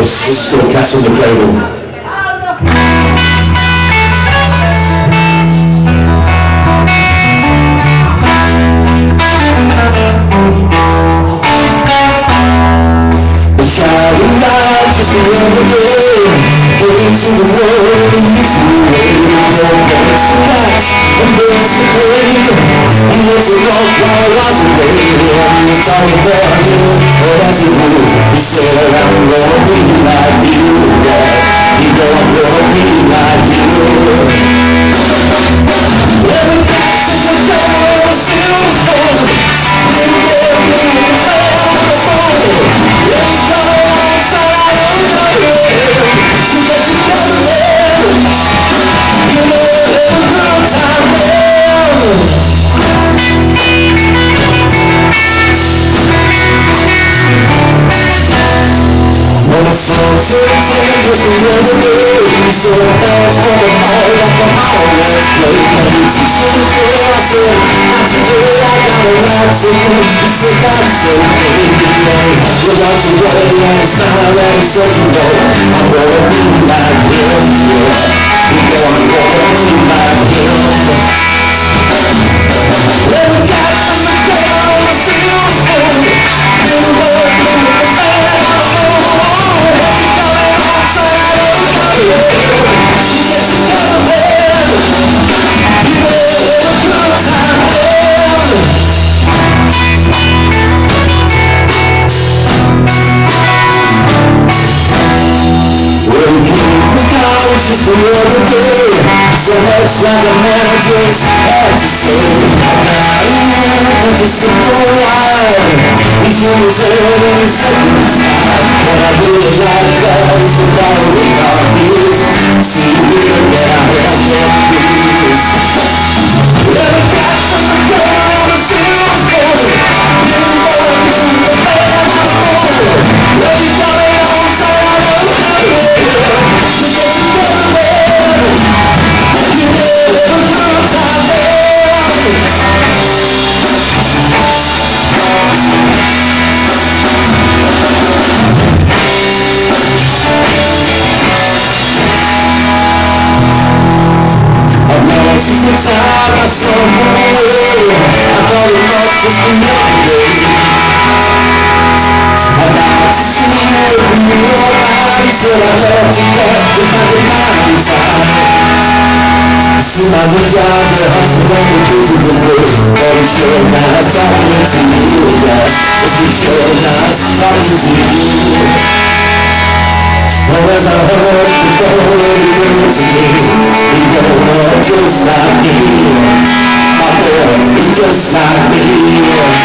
close. This is called Cats in the Cradle. Just the other day Came to the world his way Your parents to catch and birds to play He went to walk while I was away He was talking for you, but as grew He said, The sun just other day You. the flash from the ball like a always play you teach me the girl, I said Not today, I got a right to You said that's so baby You got your way and it's not and it's such a way I'm gonna be like him, yeah You know I'm gonna be So much like a man just had to say I just so wild And she was there in the second time When I realized that was the following inside my somewhere I thought it was just another day And now to see her in your eyes Said I love to get behind the eye See my job, the hustle and the kids in the world But it's sure nice talking to you, yeah It's sure nice talking to you well, as I heard the boy bring to me know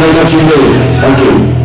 Thank you.